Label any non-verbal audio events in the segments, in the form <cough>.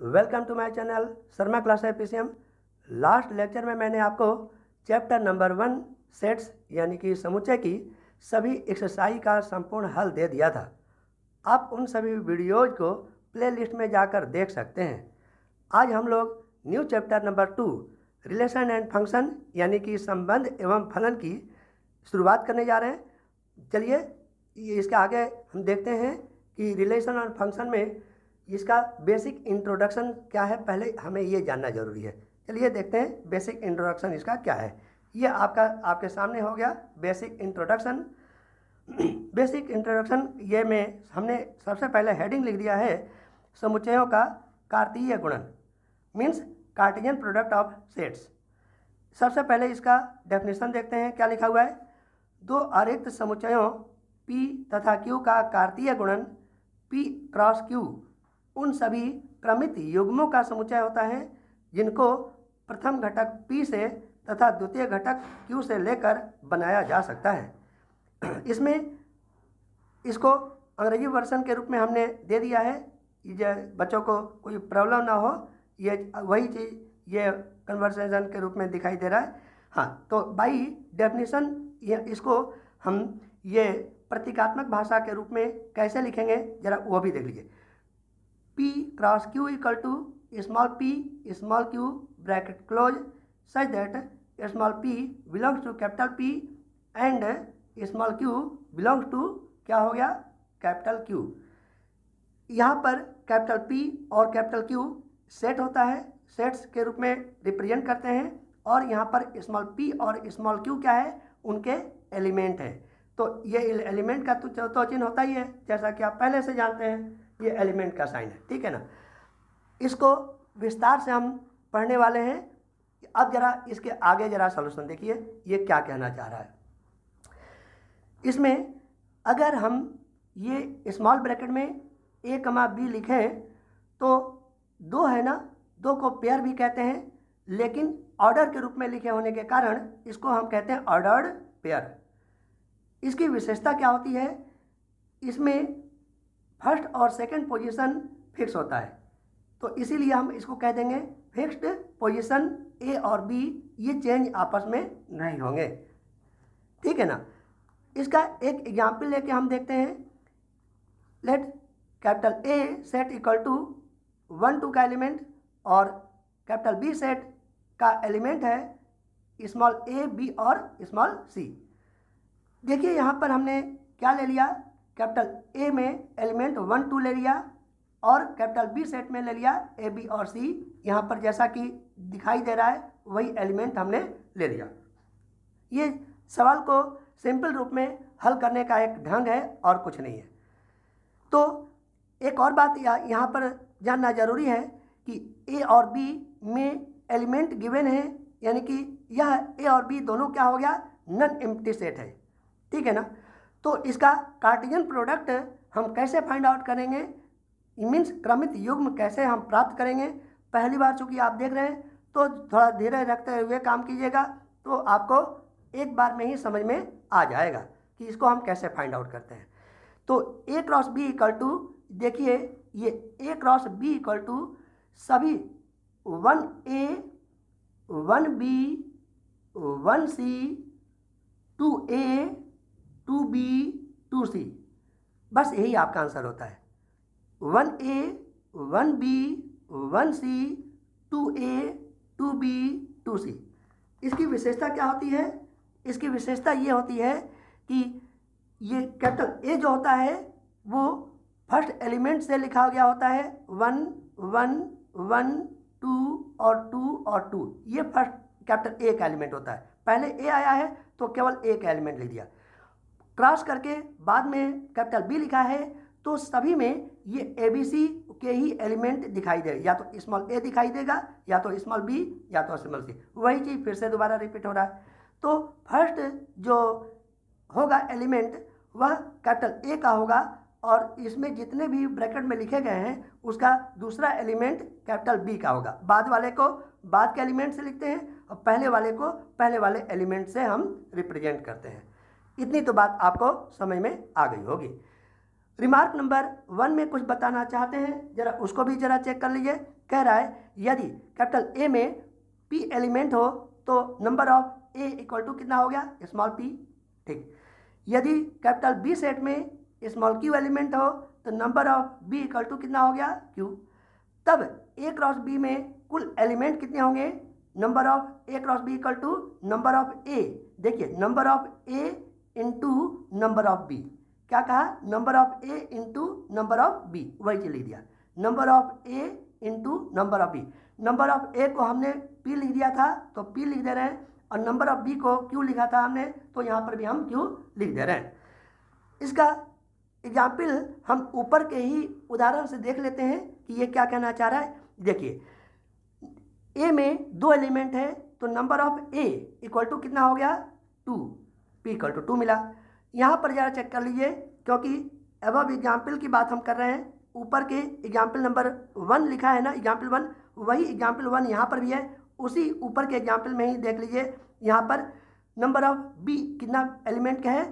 Welcome to my channel Sharma class है PCM last lecture में मैंने आपको चैप्टर नंबर वन सेट्स यानी कि समुच्चय की सभी एक्सरसाइज का संपूर्ण हल दे दिया था। आप उन सभी वीडियोज़ को प्लेलिस्ट में जाकर देख सकते हैं। आज हम लोग new chapter number two relation and function यानी कि संबंध एवं फलन की शुरुआत करने जा रहे हैं। चलिए इसके आगे हम देखते हैं कि रिलेशन और फ़ंक्शन में इसका बेसिक इंट्रोडक्शन क्या है? पहले हमें ये जानना ज़रूरी है। चलिए देखते हैं बेसिक इंट्रोडक्शन इसका क्या है। ये आपका, आपके सामने हो गया बेसिक इंट्रोडक्शन। <clears throat> बेसिक इंट्रोडक्शन ये में हमने सबसे पहले हेडिंग लिख दिया है समुच्चयों का कार्तीय गुणन means cartesian product of sets. सबसे पहले इसका डेफिनेशन देखते हैं, क्या लिखा हुआ है? दो अरिक्त समुच्चयों P तथा Q का कार्तीय गुणन P क्रॉस Q उन सभी क्रमित युग्मों का समुच्चय होता है, जिनको प्रथम घटक P से तथा द्वितीय घटक Q से लेकर बनाया जा सकता है। <clears throat> इसमें इसको अंग्रेज़ी वर्सन के रूप में हमने दे दिया है। ये बच्चों को कोई प्रॉब्लम ना हो, ये वही चीज़, ये कन्वर्सेशन के रूप में दिखाई दे रहा है। हाँ तो बाई डेफिनेशन ये, इसको हम ये प्रतीकात्मक भाषा के रूप में कैसे लिखेंगे, जरा वो भी देख लीजिए। P cross Q equal to small p small q bracket close such that small p belongs to capital P and small q belongs to क्या हो गया? कैपिटल क्यू यहाँ पर कैपिटल पी और कैपिटल क्यू सेट होता है। Sets के रूप में रिप्रेजेंट करते हैं और यहाँ पर स्मॉल पी और स्मॉल क्यू क्या है? उनके एलिमेंट हैं। तो ये एलिमेंट का तो चिन्ह होता ही है, जैसा कि आप पहले से जानते हैं। ये एलिमेंट का साइन है, ठीक है ना? इसको विस्तार से हम पढ़ने वाले हैं। अब जरा इसके आगे जरा सोल्यूशन देखिए, ये क्या कहना चाह रहा है। इसमें अगर हम ये स्मॉल ब्रैकेट में ए कमा बी लिखें तो दो है ना? दो को पेयर भी कहते हैं, लेकिन ऑर्डर के रूप में लिखे होने के कारण इसको हम कहते हैं ऑर्डर्ड पेयर इसकी विशेषता क्या होती है? इसमें फ़र्स्ट और सेकंड पोजीशन फिक्स होता है। तो इसीलिए हम इसको कह देंगे फिक्स्ड पोजीशन ए और बी, ये चेंज आपस में नहीं होंगे। ठीक है ना? इसका एक एग्ज़ाम्पल लेके हम देखते हैं। Let capital A set equal to one two का एलिमेंट और कैपिटल बी सेट का एलिमेंट है स्मॉल ए बी और स्मॉल सी देखिए यहाँ पर हमने क्या ले लिया? कैपिटल ए में एलिमेंट वन टू ले लिया और कैपिटल बी सेट में ले लिया ए बी और सी यहाँ पर जैसा कि दिखाई दे रहा है, वही एलिमेंट हमने ले लिया। ये सवाल को सिंपल रूप में हल करने का एक ढंग है और कुछ नहीं है। तो एक और बात यहाँ पर जानना ज़रूरी है कि ए और बी में एलिमेंट गिवन है, यानी कि यह ए और बी दोनों क्या हो गया? नन एम्प्टी सेट है। ठीक है ना? तो इसका कार्टिजन प्रोडक्ट हम कैसे फाइंड आउट करेंगे? मीन्स क्रमित युग्म कैसे हम प्राप्त करेंगे? पहली बार चूँकि आप देख रहे हैं तो थोड़ा धीरे रखते हुए काम कीजिएगा तो आपको एक बार में ही समझ में आ जाएगा कि इसको हम कैसे फाइंड आउट करते हैं। तो A cross B equal to देखिए, ये A cross B equal to सभी one a one b one c two a two b two c. बस यही आपका आंसर होता है। One a, one b, one c, two a, two b, two c. इसकी विशेषता क्या होती है? इसकी विशेषता ये होती है कि ये कैपिटल ए जो होता है, वो फ़र्स्ट एलिमेंट से लिखा गया होता है। वन वन वन, टू और टू और टू। ये फ़र्स्ट कैपिटल ए का एलिमेंट होता है। पहले ए आया है तो केवल एक एलिमेंट लिख दिया। क्रॉस करके बाद में कैपिटल बी लिखा है तो सभी में ये ए बी सी के ही एलिमेंट दिखाई दे, या तो स्मॉल ए दिखाई देगा, या तो स्मॉल बी या तो स्मॉल सी वही चीज़ फिर से दोबारा रिपीट हो रहा है। तो फ़र्स्ट जो होगा एलिमेंट वह कैपिटल ए का होगा, और इसमें जितने भी ब्रैकेट में लिखे गए हैं, उसका दूसरा एलिमेंट कैपिटल बी का होगा। बाद वाले को, बाद के एलिमेंट से लिखते हैं, और पहले वाले को, पहले वाले एलिमेंट से हम रिप्रेजेंट करते हैं। इतनी तो बात आपको समझ में आ गई होगी। रिमार्क नंबर वन में कुछ बताना चाहते हैं, जरा उसको भी जरा चेक कर लीजिए। कह रहा है, यदि कैपिटल ए में पी एलिमेंट हो तो number of A equal to कितना हो गया? स्मॉल पी ठीक। यदि कैपिटल बी सेट में स्मॉल क्यू एलिमेंट हो तो number of B equal to कितना हो गया? क्यू तब ए क्रॉस बी में कुल एलिमेंट कितने होंगे? Number of A cross B equal to number of A देखिए number of A into number of B क्या कहा? Number of A into number of B वही चीज़ लिख दिया। Number of A into number of B number of A को हमने P लिख दिया था तो पी लिख दे रहे हैं। और नंबर ऑफ़ बी को क्यू लिखा था हमने? तो यहाँ पर भी हम क्यू लिख दे रहे हैं? इसका एग्ज़ाम्पल हम ऊपर के ही उदाहरण से देख लेते हैं कि ये क्या कहना चाह रहा है। देखिए ए में दो एलिमेंट है तो number of A equal to कितना हो गया? Two p equal to two मिला। यहाँ पर ज़रा चेक कर लीजिए, क्योंकि अब अब एग्ज़ाम्पल की बात हम कर रहे हैं, ऊपर के एग्ज़ाम्पल नंबर वन लिखा है ना एग्ज़ाम्पल वन वही एग्ज़ाम्पल वन यहाँ पर भी है, उसी ऊपर के एग्ज़ाम्पल में ही देख लीजिए, यहाँ पर नंबर ऑफ़ बी कितना एलिमेंट का है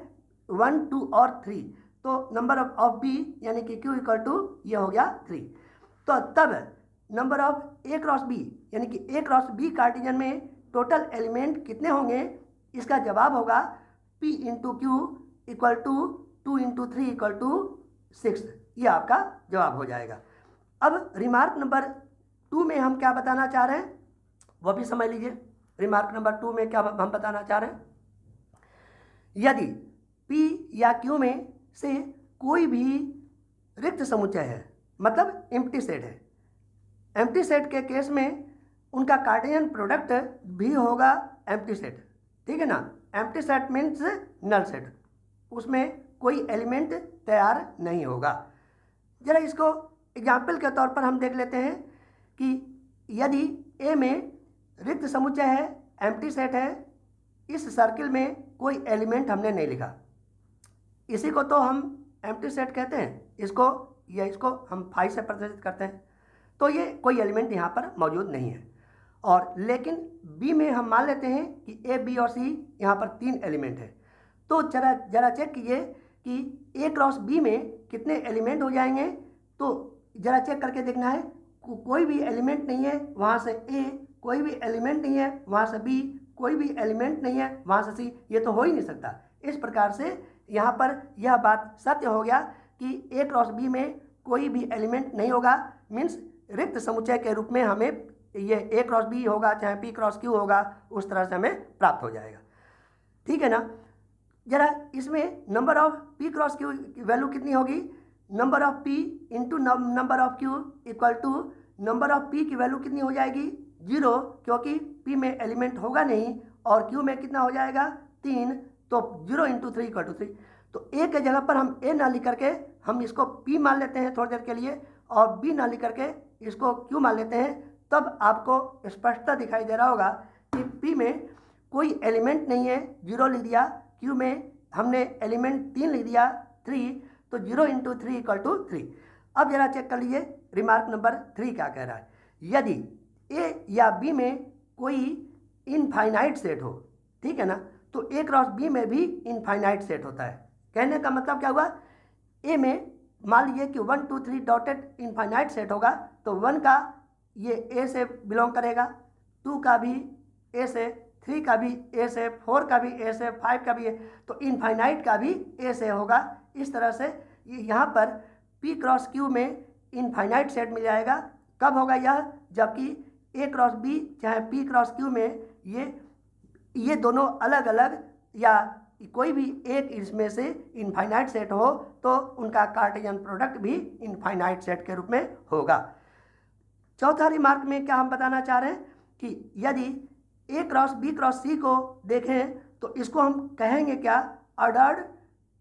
वन टू और थ्री तो नंबर ऑफ़ ऑफ़ बी यानी कि क्यू इक्वल टू ये हो गया थ्री तो तब number of A cross B यानी कि ए क्रॉस बी कार्टिजन में टोटल एलिमेंट कितने होंगे, इसका जवाब होगा p into q equal to two into three equal to six ये आपका जवाब हो जाएगा। अब रिमार्क नंबर टू में हम क्या बताना चाह रहे हैं? वो भी समझ लीजिए। रिमार्क नंबर टू में क्या हम बताना चाह रहे हैं? यदि पी या क्यू में से कोई भी रिक्त समुच्चय है मतलब एम्प्टी सेट है एम्प्टी सेट के केस में उनका कार्टेशियन प्रोडक्ट भी होगा एम्प्टी सेट ठीक है ना? Empty set means null set उसमें कोई एलिमेंट तैयार नहीं होगा। जरा इसको एग्ज़ाम्पल के तौर पर हम देख लेते हैं कि यदि ए में रिक्त समुच्चय है एम्प्टी सेट है, इस सर्किल में कोई एलिमेंट हमने नहीं लिखा। इसी को तो हम एम्प्टी सेट कहते हैं। इसको या इसको हम फाइव से प्रदर्शित करते हैं। तो ये कोई एलिमेंट यहाँ पर मौजूद नहीं है। और लेकिन बी में हम मान लेते हैं कि ए बी और सी यहाँ पर तीन एलिमेंट है। तो जरा जरा चेक कीजिए कि ए क्रॉस बी में कितने एलिमेंट हो जाएँगे। तो जरा चेक करके देखना है को, कोई भी एलिमेंट नहीं है वहाँ से ए कोई भी एलिमेंट नहीं है वहाँ से बी कोई भी एलिमेंट नहीं है वहाँ से सी ये तो हो ही नहीं सकता। इस प्रकार से यहाँ पर यह बात सत्य हो गया कि ए क्रॉस बी में कोई भी एलिमेंट नहीं होगा। मीन्स रिक्त समुच्चय के रूप में हमें ये ए क्रॉस बी होगा, चाहे पी क्रॉस क्यू होगा, उस तरह से हमें प्राप्त हो जाएगा। ठीक है ना? जरा इसमें number of P cross Q की वैल्यू कितनी होगी? Number of P into number of Q equal to number of P की वैल्यू कितनी हो जाएगी? ज़ीरो क्योंकि पी में एलिमेंट होगा नहीं, और क्यू में कितना हो जाएगा? तीन तो zero into three equal to three तो ए के जगह पर हम ए ना लिख करके हम इसको पी मान लेते हैं थोड़ी देर के लिए, और बी ना लिख करके इसको क्यू मान लेते हैं। तब आपको स्पष्टता दिखाई दे रहा होगा कि पी में कोई एलिमेंट नहीं है, ज़ीरो लिख दिया क्यू में हमने एलिमेंट तीन लिख दिया थ्री तो zero into three equal to three अब जरा चेक कर लीजिए रिमार्क नंबर थ्री क्या कह रहा है। यदि ए या बी में कोई इनफाइनाइट सेट हो, ठीक है ना तो ए क्रॉस बी में भी इनफाइनाइट सेट होता है। कहने का मतलब क्या हुआ? ए में मान लीजिए कि one two three dotted infinite set होगा तो वन का ये ए से बिलोंग करेगा टू का भी ए से थ्री का भी ए से फोर का भी ए से फाइव का भी ए तो इनफाइनाइट का भी ए से होगा। इस तरह से यहाँ पर पी क्रॉस क्यू में इनफाइनाइट सेट मिल जाएगा। कब होगा यह? जबकि ए क्रॉस बी चाहे पी क्रॉस क्यू में ये ये दोनों अलग अलग या कोई भी एक इसमें से इनफाइनाइट सेट हो तो उनका कार्टेशियन प्रोडक्ट भी इनफाइनाइट सेट के रूप में होगा। चौथा रिमार्क में क्या हम बताना चाह रहे हैं कि यदि A cross B cross C को देखें तो इसको हम कहेंगे क्या? ऑर्डर्ड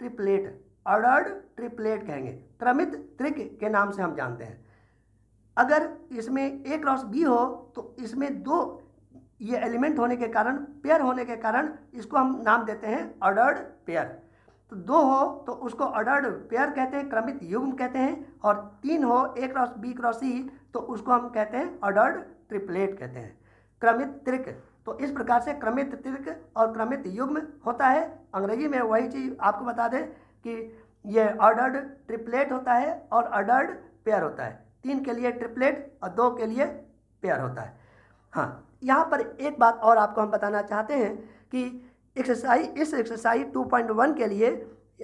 ट्रिपलेट ऑर्डर्ड ट्रिपलेट कहेंगे। क्रमित त्रिक के नाम से हम जानते हैं। अगर इसमें ए क्रॉस बी हो तो इसमें दो ये एलिमेंट होने के कारण पेयर होने के कारण इसको हम नाम देते हैं ऑर्डर्ड पेयर तो दो हो तो उसको ऑर्डर्ड पेयर कहते हैं, क्रमित युग्म कहते हैं, और तीन हो A cross B cross C तो उसको हम कहते हैं ऑर्डर्ड ट्रिपलेट कहते हैं। क्रमित त्रिक तो इस प्रकार से क्रमित त्रिक और क्रमित युग्म होता है। अंग्रेज़ी में वही चीज़ आपको बता दें कि ये ऑर्डर्ड ट्रिपलेट होता है और ऑर्डर्ड पेयर होता है। तीन के लिए ट्रिपलेट और दो के लिए पेयर होता है। हाँ यहाँ पर एक बात और आपको हम बताना चाहते हैं कि एक्सरसाइज इस एक्सरसाइज 2.1 के लिए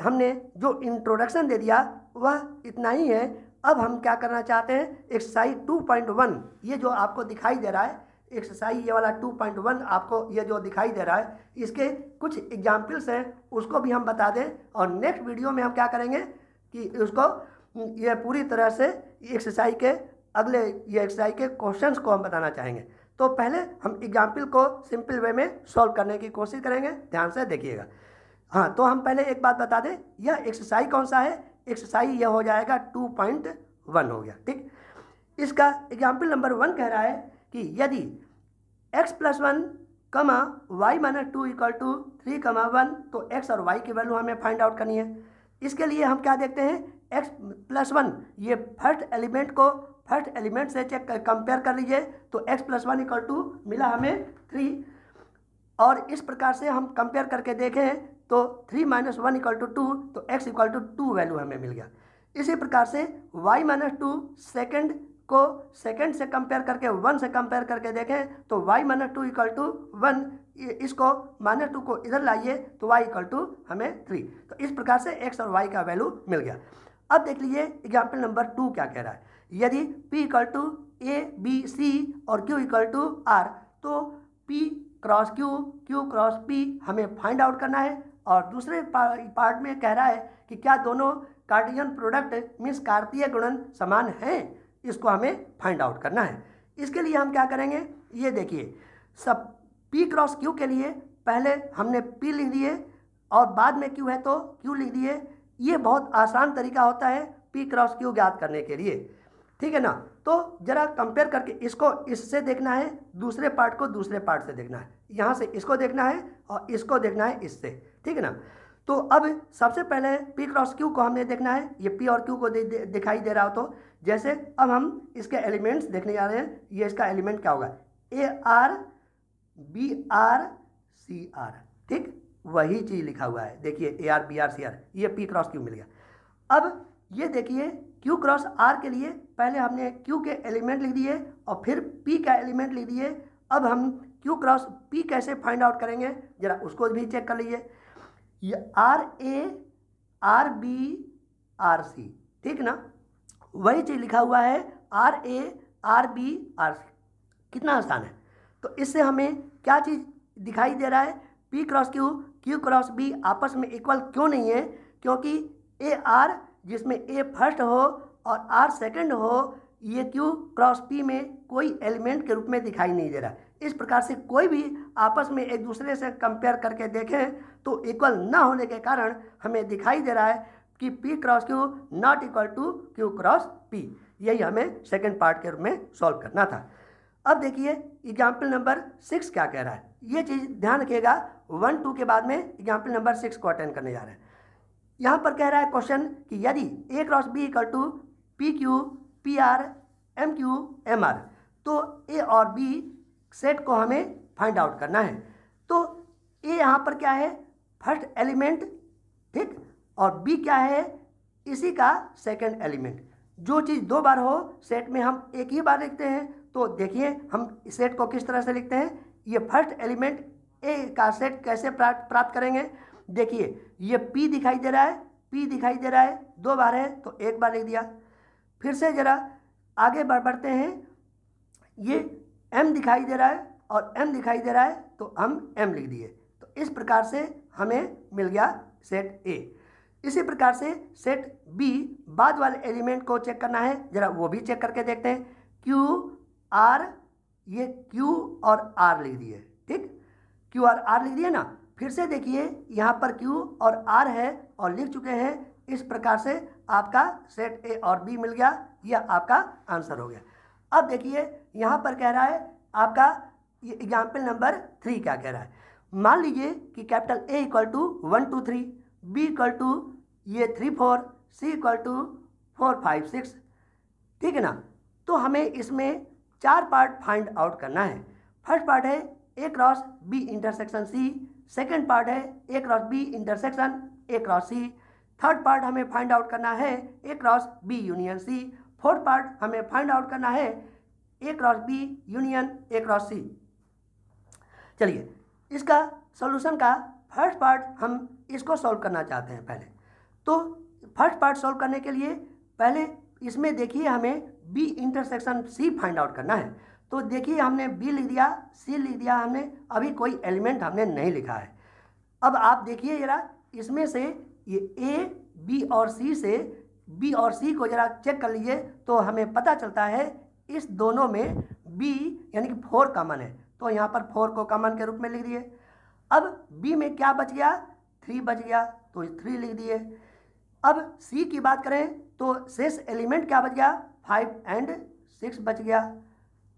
हमने जो इंट्रोडक्शन दे दिया, वह इतना ही है अब हम क्या करना चाहते हैं? एक्सरसाइज 2.1 ये जो आपको दिखाई दे रहा है एक्सरसाइज ये वाला 2.1 आपको ये जो दिखाई दे रहा है, इसके कुछ एग्जाम्पल्स हैं, उसको भी हम बता दें, और नेक्स्ट वीडियो में हम क्या करेंगे कि उसको, ये पूरी तरह से एक्सरसाइज के अगले, ये एक्सरसाइज के क्वेश्चंस को हम बताना चाहेंगे। तो पहले हम एग्ज़ाम्पल को सिंपल वे में सॉल्व करने की कोशिश करेंगे, ध्यान से देखिएगा। हाँ तो हम पहले एक बात बता दें, यह एक्सरसाइज कौन सा है? एक्सरसाइज यह हो जाएगा टू पॉइंट वन हो गया, ठीक? इसका एग्ज़ाम्पल नंबर वन कह रहा है कि यदि x plus one comma y minus two equal to three comma one तो एक्स और वाई की वैल्यू हमें फाइंड आउट करनी है। इसके लिए हम क्या देखते हैं? एक्स प्लस वन ये फ़र्स्ट एलिमेंट को फ़र्स्ट एलिमेंट से चेक कंपेयर कर लीजिए तो x plus one equal to मिला हमें थ्री और इस प्रकार से हम कंपेयर करके देखें तो three minus one equal to two तो x equal to two value हमें मिल गया। इसी प्रकार से वाई माइनस टू सेकेंड को सेकेंड से कंपेयर करके वन से कंपेयर करके देखें तो y minus two equal to one इसको माइनस टू को इधर लाइए तो वाई इक्वल टू हमें थ्री तो इस प्रकार से एक्स और वाई का वैल्यू मिल गया। अब देख लीजिए एग्ज़ाम्पल नंबर टू क्या कह रहा है। यदि p equal to a b c और q इक्वल टू आर तो p cross q q cross p हमें फाइंड आउट करना है। और दूसरे पार्ट में कह रहा है कि क्या दोनों कार्टियन प्रोडक्ट मीन्स कार्तीय गुणन समान हैं? इसको हमें फाइंड आउट करना है। इसके लिए हम क्या करेंगे? ये देखिए, सब पी क्रॉस क्यू के लिए पहले हमने पी लिख दिए और बाद में q है तो q लिख दिए। ये बहुत आसान तरीका होता है पी क्रॉस क्यू ज्ञात करने के लिए। ठीक है ना? तो जरा कंपेयर करके इसको इससे देखना है दूसरे पार्ट को दूसरे पार्ट से देखना है। यहाँ से इसको देखना है और इसको देखना है इससे ठीक है ना? तो अब सबसे पहले पी क्रॉस क्यू को हमने देखना है। ये पी और क्यू को दे, दे, दिखाई दे रहा हो तो जैसे अब हम इसके एलिमेंट्स देखने जा रहे हैं। ये इसका एलिमेंट क्या होगा? A R B R C R ठीक? वही चीज़ लिखा हुआ है। देखिए A R B R C R ये पी क्रॉस क्यू मिल गया। अब ये देखिए क्यू क्रॉस आर के लिए पहले हमने क्यू के एलिमेंट लिख दिए और फिर पी का एलिमेंट लिख दिए। अब हम क्यू क्रॉस पी कैसे फाइंड आउट करेंगे? जरा उसको भी चेक कर लीजिए। ये r a r b r c ठीक ना? वही चीज़ लिखा हुआ है r a r b r c कितना आसान है। तो इससे हमें क्या चीज़ दिखाई दे रहा है? P cross q q cross b आपस में इक्वल क्यों नहीं है? क्योंकि ए आर जिसमें ए फ़र्स्ट हो और आर सेकंड हो, ये क्यू क्रॉस पी में कोई एलिमेंट के रूप में दिखाई नहीं दे रहा। इस प्रकार से कोई भी आपस में एक दूसरे से कंपेयर करके देखें तो इक्वल ना होने के कारण हमें दिखाई दे रहा है कि p cross q not equal to q cross p यही हमें सेकेंड पार्ट के रूप में सॉल्व करना था। अब देखिए एग्ज़ाम्पल नंबर सिक्स क्या कह रहा है। ये चीज़ ध्यान रखिएगा वन टू के बाद में एग्ज़ाम्पल नंबर सिक्स को अटेंड करने जा रहे हैं। यहाँ पर कह रहा है क्वेश्चन कि यदि A cross B equal to p q p r m q m r तो ए और बी सेट को हमें फाइंड आउट करना है। तो ए यहाँ पर क्या है? फ़र्स्ट एलिमेंट ठीक? और बी क्या है? इसी का सेकंड एलिमेंट जो चीज़ दो बार हो सेट में हम एक ही बार लिखते हैं तो देखिए हम सेट को किस तरह से लिखते हैं? ये फ़र्स्ट एलिमेंट ए का सेट कैसे प्राप्त प्राप्त करेंगे? देखिए, ये पी दिखाई दे रहा है पी दिखाई दे रहा है, दो बार है तो एक बार लिख दिया। फिर से ज़रा आगे बढ़, बढ़ते हैं। ये एम दिखाई दे रहा है और एम दिखाई दे रहा है तो हम एम लिख दिए। तो इस प्रकार से हमें मिल गया सेट ए इसी प्रकार से सेट बी बाद वाले एलिमेंट को चेक करना है। जरा वो भी चेक करके देखते हैं। क्यू आर ये क्यू और आर लिख दिए, ठीक? क्यू और आर लिख दिए ना? फिर से देखिए, यहाँ पर क्यू और आर है और लिख चुके हैं। इस प्रकार से आपका सेट ए और बी मिल गया यह आपका आंसर हो गया। अब देखिए, यहाँ पर कह रहा है, आपका एग्ज़ाम्पल नंबर थ्री क्या कह रहा है? मान लीजिए कि capital A equal to one two three B equal to ये three four C equal to four five six ठीक है ना? तो हमें इसमें चार पार्ट फाइंड आउट करना है। फ़र्स्ट पार्ट है A cross B intersection C second part है A cross B intersection A cross C third part हमें फाइंड आउट करना है A cross B union C fourth part हमें फाइंड आउट करना है A cross B union A cross C चलिए, इसका solution का फ़र्स्ट पार्ट हम इसको सॉल्व करना चाहते हैं पहले। तो फ़र्स्ट पार्ट सॉल्व करने के लिए पहले इसमें देखिए हमें B intersection C find out करना है। तो देखिए हमने बी लिख दिया सी लिख दिया हमने, अभी कोई एलिमेंट हमने नहीं लिखा है। अब आप देखिए जरा, इसमें से ये ए बी और सी से बी और सी को ज़रा चेक कर लीजिए तो हमें पता चलता है इस दोनों में बी यानी कि फोर कॉमन है। तो यहाँ पर फोर को कॉमन के रूप में लिख दिए। अब बी में क्या बच गया? थ्री बच गया तो थ्री लिख दिए। अब सी की बात करें तो शेष एलिमेंट क्या बच गया? फाइव एंड सिक्स बच गया।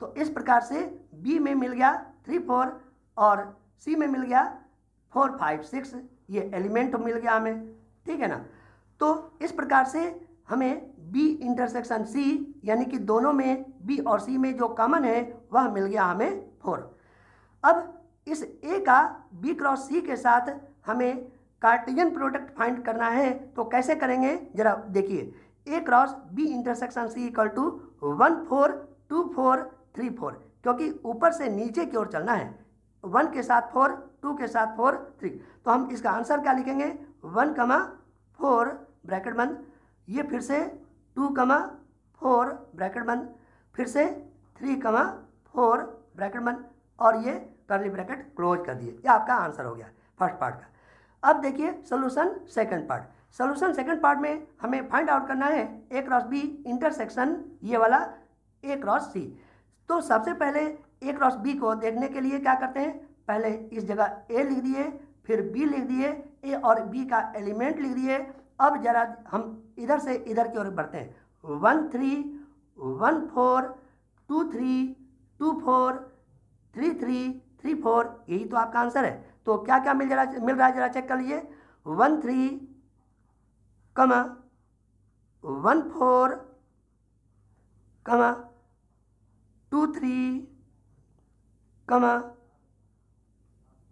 तो इस प्रकार से बी में मिल गया थ्री फोर और सी में मिल गया फोर फाइव सिक्स ये एलिमेंट मिल गया हमें, ठीक है ना? तो इस प्रकार से हमें बी इंटरसेक्शन सी यानी कि दोनों में बी और सी में जो कॉमन है, वह मिल गया हमें फोर अब इस ए का बी क्रॉस सी के साथ हमें कार्टिजन प्रोडक्ट फाइंड करना है तो कैसे करेंगे? जरा देखिए। A cross B intersection C equal to one four two four three four क्योंकि ऊपर से नीचे की ओर चलना है। वन के साथ फोर टू के साथ फोर, थ्री। तो हम इसका आंसर क्या लिखेंगे? वन कमा फोर ब्रैकेट बंद। ये फिर से टू कमा फोर ब्रैकेट बंद। फिर से थ्री कमा फोर ब्रैकेट बंद। और ये करली ब्रैकेट क्लोज कर दिए। ये आपका आंसर हो गया फ़र्स्ट पार्ट का। अब देखिए solution second part solution second part में हमें फाइंड आउट करना है ए क्रॉस बी इंटरसेक्शन ये वाला ए क्रॉस सी तो सबसे पहले ए क्रॉस बी को देखने के लिए क्या करते हैं? पहले इस जगह ए लिख दिए, फिर बी लिख दिए ए और बी का एलिमेंट लिख दिए। अब जरा हम इधर से इधर की ओर बढ़ते हैं। One three, one four, two three, two four, three three three four, यही तो आपका आंसर है। तो क्या क्या मिल जरा मिल रहा है जरा चेक कर लीजिए। One three, comma, one four, comma, two three, comma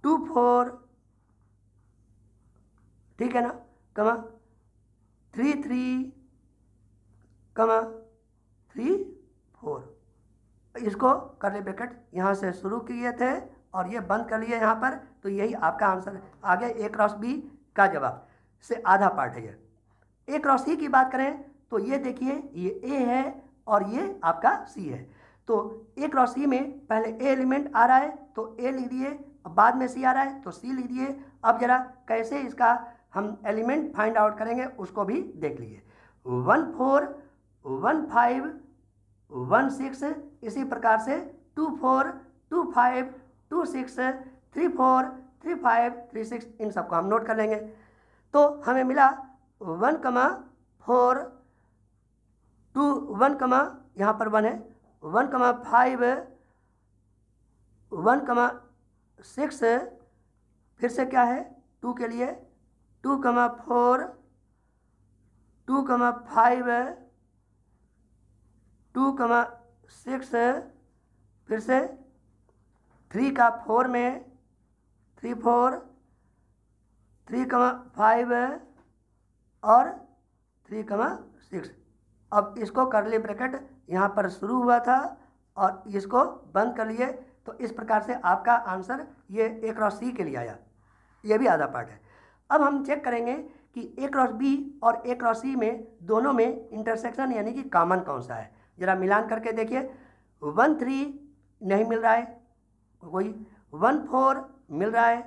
two four, ठीक है ना, comma, three three, comma, three four. इसको करले ब्रैकेट यहाँ से शुरू किए थे और ये बंद कर लिए यहाँ पर तो यही आपका आंसर आ गया ए क्रॉस बी का जवाब से आधा पार्ट है ये। ए क्रॉस सी की बात करें तो ये देखिए, ये ए है और ये आपका सी है। तो ए क्रॉस सी में पहले ए एलिमेंट आ रहा है तो ए लिख दिए बाद में सी आ रहा है तो सी लिख दिए अब जरा कैसे इसका हम एलिमेंट फाइंड आउट करेंगे, उसको भी देख लीजिए। One four, one five, one six, इसी प्रकार से two four, two five, two six, three four, three five, three six, इन सबको हम नोट कर लेंगे। तो हमें मिला one comma four, to, one कमा, यहाँ पर वन है, one comma five, one comma six फिर से क्या है? टू के लिए। Two comma four, two comma five two comma six फिर से थ्री का फोर में, three four, three comma five और थ्री कमा सिक्स। अब इसको कर करली ब्रैकेट यहाँ पर शुरू हुआ था, और इसको बंद कर लिए। तो इस प्रकार से आपका आंसर ये ए क्रॉस सी के लिए आया। ये भी आधा पार्ट है। अब हम चेक करेंगे कि ए क्रॉस बी और ए क्रॉस सी में दोनों में इंटरसेक्शन यानी कि कॉमन कौन सा है। ज़रा मिलान करके देखिए। वन थ्री नहीं मिल रहा है। कोई। वन फोर मिल रहा है।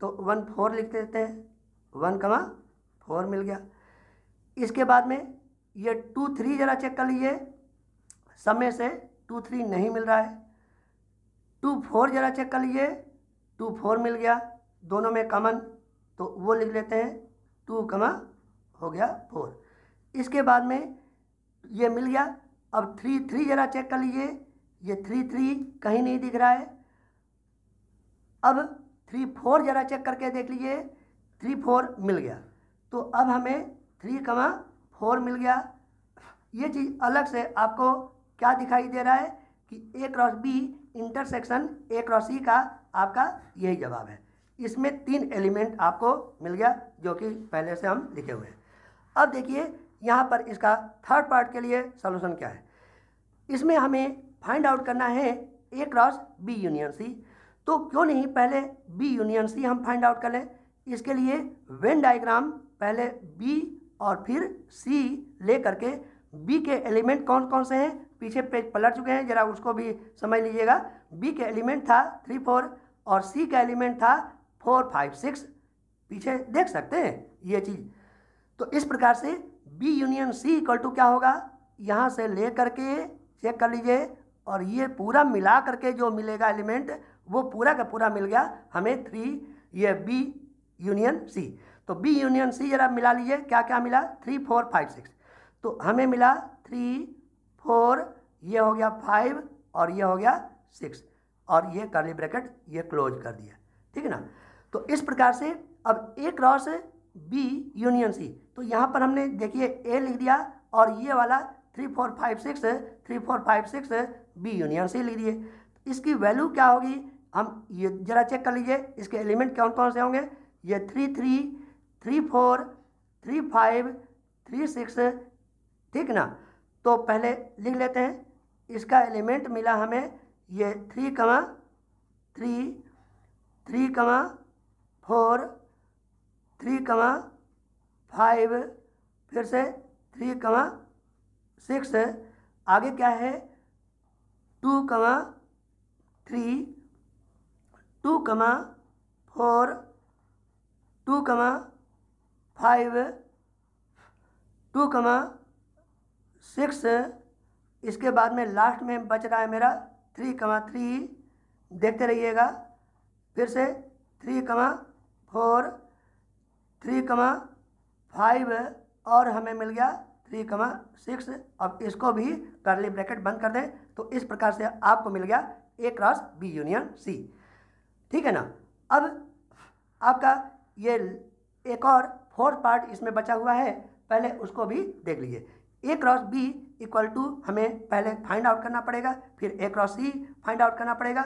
तो वन फोर लिख देते हैं। वन कमा फोर मिल गया। इसके बाद में ये टू थ्री ज़रा चेक कर लीजिए। समय से टू थ्री नहीं मिल रहा है। टू फोर ज़रा चेक कर लीजिए। टू फोर मिल गया दोनों में कॉमन तो वो लिख लेते हैं, टू कमा हो गया फोर। इसके बाद में ये मिल गया। अब थ्री थ्री ज़रा चेक कर लीजिए। ये थ्री थ्री कहीं नहीं दिख रहा है। अब थ्री फोर ज़रा चेक करके देख लीजिए। थ्री फोर मिल गया। तो अब हमें थ्री कमा फोर मिल गया। ये चीज़ अलग से आपको क्या दिखाई दे रहा है कि A cross B intersection A cross C का आपका यही जवाब है। इसमें तीन एलिमेंट आपको मिल गया, जो कि पहले से हम लिखे हुए हैं। अब देखिए, यहाँ पर इसका थर्ड पार्ट के लिए सोल्यूशन क्या है? इसमें हमें फाइंड आउट करना है A cross B union C. तो क्यों नहीं पहले बी यूनियन सी हम फाइंड आउट कर लें? इसके लिए वेन डायग्राम पहले बी और फिर सी ले करके बी के एलिमेंट कौन कौन से हैं? पीछे पेज पलट चुके हैं, जरा उसको भी समझ लीजिएगा। बी का एलिमेंट था थ्री फोर और सी का एलिमेंट था फोर फाइव सिक्स पीछे देख सकते हैं ये चीज़। तो इस प्रकार से B union C equal to क्या होगा? यहाँ से ले करके चेक कर लीजिए और ये पूरा मिला करके जो मिलेगा एलिमेंट, वो पूरा का पूरा मिल गया हमें थ्री ये बी यूनियन सी तो बी यूनियन सी जरा मिला लीजिए क्या क्या मिला? थ्री फोर फाइव सिक्स तो हमें मिला थ्री फोर, ये हो गया फाइव और ये हो गया सिक्स। और ये करली ब्रैकेट ये क्लोज कर दिया। ठीक है ना? तो इस प्रकार से अब A cross B union C तो यहाँ पर हमने देखिए ए लिख दिया और ये वाला three four five six three four five six B union C लिख दिए। इसकी वैल्यू क्या होगी? हम ये जरा चेक कर लीजिए, इसके एलिमेंट कौन कौन से होंगे? ये three three three four three five three six ठीक ना? तो पहले लिख लेते हैं। इसका एलिमेंट मिला हमें ये three comma three three comma four three comma five फिर से थ्री कमा सिक्स आगे क्या है? Two comma three two comma four two comma five two comma six, इसके बाद में लास्ट में बच रहा है मेरा थ्री कमा थ्री देखते रहिएगा। फिर से three comma four three comma five और हमें मिल गया थ्री कमा सिक्स अब इसको भी करली ब्रैकेट बंद कर दें तो इस प्रकार से आपको मिल गया A cross B union C ठीक है ना? अब आपका ये एक और फोर्थ पार्ट इसमें बचा हुआ है, पहले उसको भी देख लीजिए। A cross B equal to हमें पहले फाइंड आउट करना पड़ेगा, फिर A cross C find out करना पड़ेगा।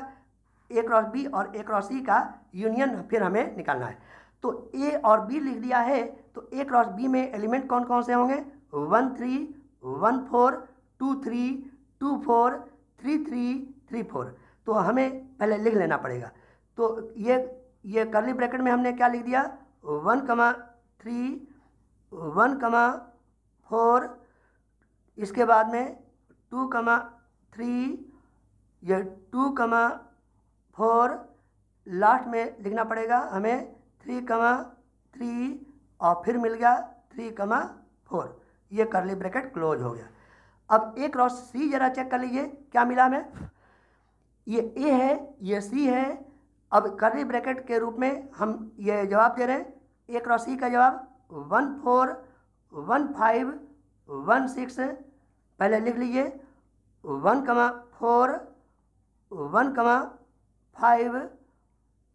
ए क्रॉस बी और ए क्रॉस सी का यूनियन फिर हमें निकालना है। तो ए और बी लिख दिया है तो ए क्रॉस बी में एलिमेंट कौन कौन से होंगे? One three one four two three two four three three three four तो हमें पहले लिख लेना पड़ेगा। तो ये ये करली ब्रैकेट में हमने क्या लिख दिया? One comma three one comma four इसके बाद में टू कमा थ्री ये टू कमा फोर लास्ट में लिखना पड़ेगा। हमें थ्री कमा थ्री और फिर मिल गया थ्री कमा फोर। ये करली ब्रैकेट क्लोज हो गया। अब ए क्रॉस सी जरा चेक कर लीजिए, क्या मिला हमें? ये ए है, ये सी है। अब करली ब्रैकेट के रूप में हम ये जवाब दे रहे हैं। ए क्रॉस सी का जवाब one four, one five one six पहले लिख लीजिए। One comma four, one comma five,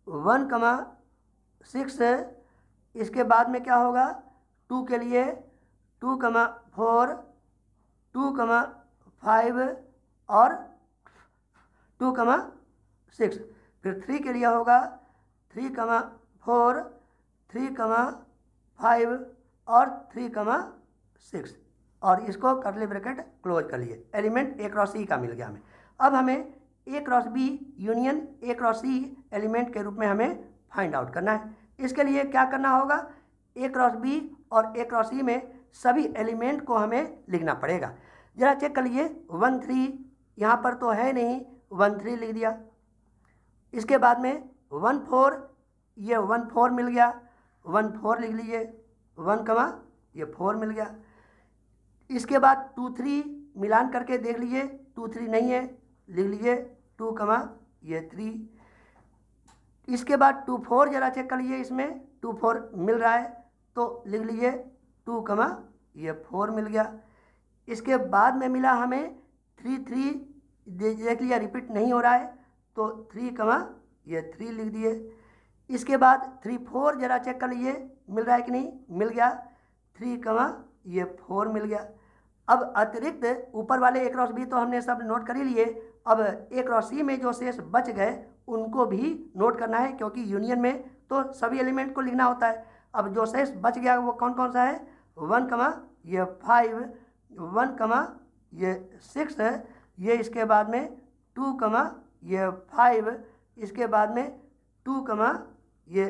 one comma six इसके बाद में क्या होगा? टू के लिए two comma four, two comma five और टू कमा सिक्स। फिर थ्री के लिए होगा। Three comma four, three comma five और थ्री कमा सिक्स। और इसको करली ब्रैकेट क्लोज कर लिए एलिमेंट ए क्रॉस सी का मिल गया हमें। अब हमें A cross B union A cross C element के रूप में हमें फाइंड आउट करना है। इसके लिए क्या करना होगा? ए क्रॉस बी और ए क्रॉस सी में सभी एलिमेंट को हमें लिखना पड़ेगा। ज़रा चेक कर लिए वन थ्री यहाँ पर तो है नहीं। वन थ्री लिख दिया। इसके बाद में वन फोर ये वन फोर मिल गया। वन फोर लिख लीजिए। वन कमा ये फोर मिल गया। इसके बाद टू थ्री मिलान करके देख लीजिए। टू थ्री नहीं है, लिख लीजिए। टू कमा ये थ्री। इसके बाद टू फोर ज़रा चेक कर लीजिए इसमें। टू फोर मिल रहा है तो लिख लीजिए। टू कमा ये फोर मिल गया। इसके बाद में मिला हमें थ्री थ्री। देख लिया, रिपीट नहीं हो रहा है तो थ्री कमा ये थ्री लिख दिए। इसके बाद थ्री फोर ज़रा चेक कर लीजिए। मिल रहा है कि नहीं? मिल गया। थ्री कमा ये फोर मिल गया। अब अतिरिक्त ऊपर वाले एक रॉस भी तो हमने सब नोट कर ही लिए। अब एक रॉसी में जो शेष बच गए, उनको भी नोट करना है, क्योंकि यूनियन में तो सभी एलिमेंट को लिखना होता है। अब जो शेष बच गया वो कौन कौन सा है? वन कमा, ये फाइव वन कमा, ये सिक्स है, ये इसके बाद में टू कमा, ये फाइव इसके बाद में टू कमा, ये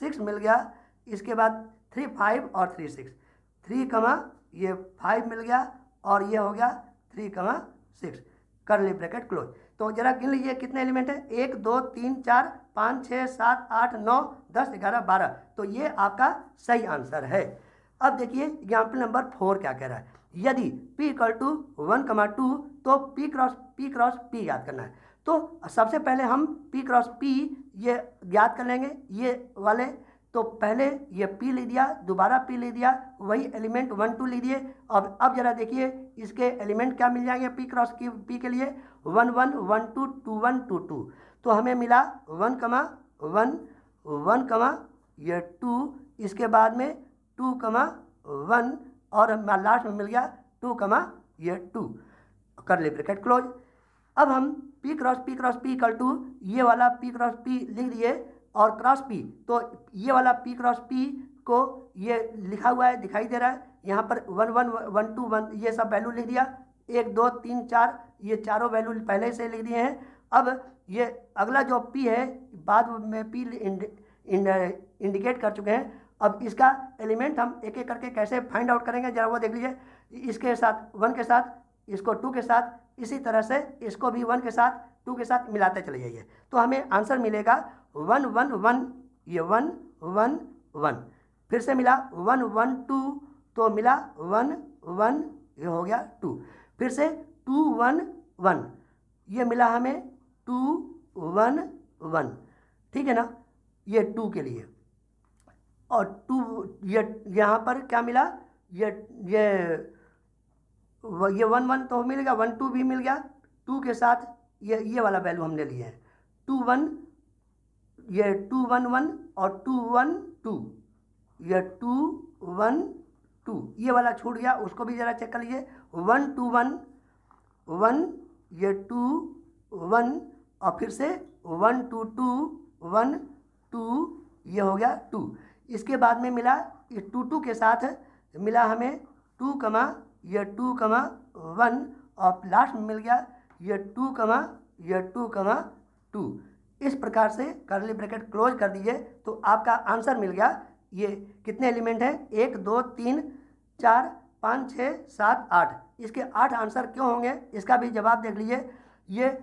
सिक्स मिल गया, इसके बाद थ्री फाइव और थ्री सिक्स थ्री कमा ये फाइव मिल गया और ये हो गया थ्री कमा सिक्स कर करली ब्रैकेट क्लोज तो जरा गिन लीजिए कितने एलिमेंट है? एक, दो, तीन, चार, पाँच छः सात, आठ, नौ, दस, ग्यारह, बारह. तो ये आपका सही आंसर है. अब देखिए एग्ज़ाम्पल नंबर फोर क्या कह रहा है. यदि p equal to one comma two तो p cross p cross p याद करना है. तो सबसे पहले हम p क्रॉस p ये याद कर लेंगे. ये वाले तो पहले ये p ले दिया, दोबारा p ले दिया, वही एलिमेंट वन टू ले दिए। अब अब जरा देखिए, इसके एलिमेंट क्या मिल जाएँगे p क्रॉस की, p के लिए? One one one two two one two two तो हमें मिला one comma one one comma ये टू इसके बाद में टू कमा वन और लास्ट में मिल गया टू कमा ये टू कर ले ब्रैकेट क्लोज अब हम P cross P cross P equal to ये वाला पी क्रॉस पी लिख दिए। और क्रॉस पी तो ये वाला पी क्रॉस पी को ये लिखा हुआ है, दिखाई दे रहा है। यहाँ पर one one one two one ये सब वैल्यू लिख दिया। एक, दो, तीन, चार, ये चारों वैल्यू पहले से लिख दिए हैं। अब ये अगला जो पी है, बाद में पी इंडिकेट कर चुके हैं। अब इसका एलिमेंट हम एक एक करके कैसे फाइंड आउट करेंगे, जरा वो देख लीजिए। इसके साथ वन के साथ, इसको टू के साथ, इसी तरह से इसको भी वन के साथ टू के साथ मिलाते चले जाइए। तो हमें आंसर मिलेगा। वन वन वन, ये वन वन वन। फिर से मिला वन वन टू तो मिला वन वन, ये हो गया टू। फिर से टू वन वन, ये मिला हमें टू वन वन। ठीक है ना? ये टू के लिए। और टू, ये, यहाँ पर क्या मिला? ये ये ये वन वन तो मिल गया, वन टू भी मिल गया। टू के साथ ये ये वाला वैल्यू हमने लिए है। टू वन ये टू वन वन और टू वन टू ये टू वन टू ये वाला छूट गया उसको भी ज़रा चेक कर लीजिए. वन टू वन वन ये टू वन और फिर से one two two one two ये हो गया टू इसके बाद में मिला ये टू टू के साथ मिला हमें टू कमा ये टू कमा वन और लास्ट में मिल गया ये टू कमा ये टू कमा टू इस प्रकार से करली ब्रैकेट क्लोज कर दीजिए तो आपका आंसर मिल गया। ये कितने एलिमेंट हैं? एक, दो, तीन, चार, पाँच, छः, सात, आठ। इसके आठ आंसर क्यों होंगे? इसका भी जवाब देख लीजिए। ये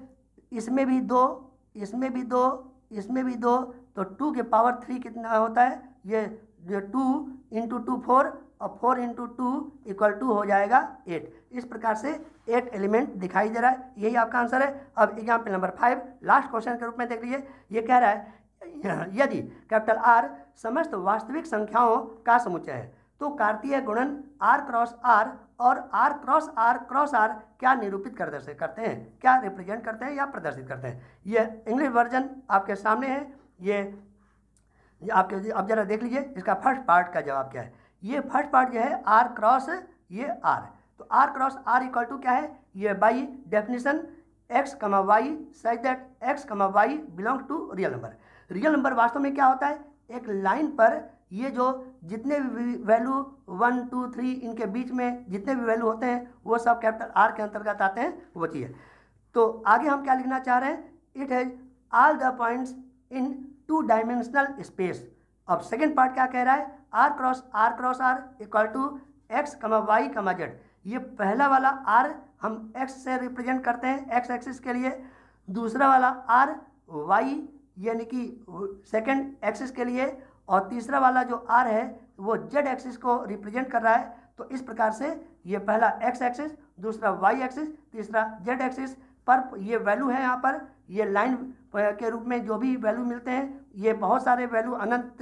इसमें भी दो, इसमें भी दो, इसमें भी दो तो टू के पावर थ्री कितना होता है? ये टू इंटू टू फोर और four into two equal to हो जाएगा एट इस प्रकार से एट एलिमेंट दिखाई दे रहा है। यही आपका आंसर है। अब example number five last question के रूप में देख लीजिए। ये कह रहा है, यदि कैपिटल आर समस्त वास्तविक संख्याओं का समुच्चय है तो कार्तीय गुणन आर क्रॉस आर और R cross R cross R क्या निरूपित कर दर्शित करते हैं? क्या रिप्रेजेंट करते हैं या प्रदर्शित करते हैं? ये इंग्लिश वर्जन आपके सामने है। ये आपके, अब जरा देख लीजिए, इसका फ़र्स्ट पार्ट का जवाब क्या है? ये फ़र्स्ट पार्ट जो है आर क्रॉस ये आर। तो R cross R equal to क्या है? ये by definition X comma Y such that X comma Y belong to real number real number वास्तव में क्या होता है? एक लाइन पर ये जो जितने भी वैल्यू वन टू थ्री इनके बीच में जितने भी वैल्यू होते हैं, वो सब कैपिटल आर के अंतर्गत आते हैं, वो चीज़ तो आगे हम क्या लिखना चाह रहे हैं? It has all the points in two dimensional space अब सेकेंड पार्ट क्या कह रहा है? R cross R cross R equal to X comma Y comma Z ये पहला वाला आर हम एक्स से रिप्रेजेंट करते हैं एक्स एक्सिस के लिए। दूसरा वाला आर वाई यानी कि सेकेंड एक्सिस के लिए। और तीसरा वाला जो आर है, वो जेड एक्सिस को रिप्रेजेंट कर रहा है। तो इस प्रकार से ये पहला एक्स एक्सिस दूसरा वाई एक्सिस तीसरा जेड एक्सिस पर ये वैल्यू है यहाँ पर। ये लाइन के रूप में जो भी वैल्यू मिलते हैं ये बहुत सारे वैल्यू अनंत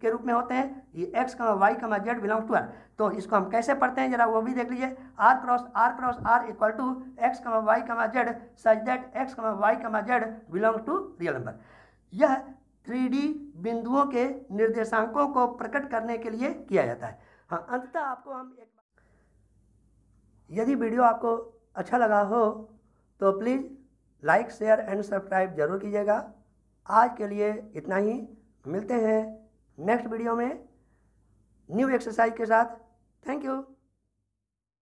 के रूप में होते हैं। ये x comma Y comma Z belong to are तो इसको हम कैसे पढ़ते हैं, जरा वो भी देख लीजिए। R cross R cross R equal to X comma Y comma Z such that X comma Y comma Z belong to real number यह थ्री बिंदुओं के निर्देशांकों को प्रकट करने के लिए किया जाता है। हाँ अंततः आपको हम एक यदि वीडियो आपको अच्छा लगा हो तो please like, share and subscribe ज़रूर कीजिएगा। आज के लिए इतना ही। मिलते हैं नेक्स्ट वीडियो में। न्यू एक्सरसाइज के साथ। Thank you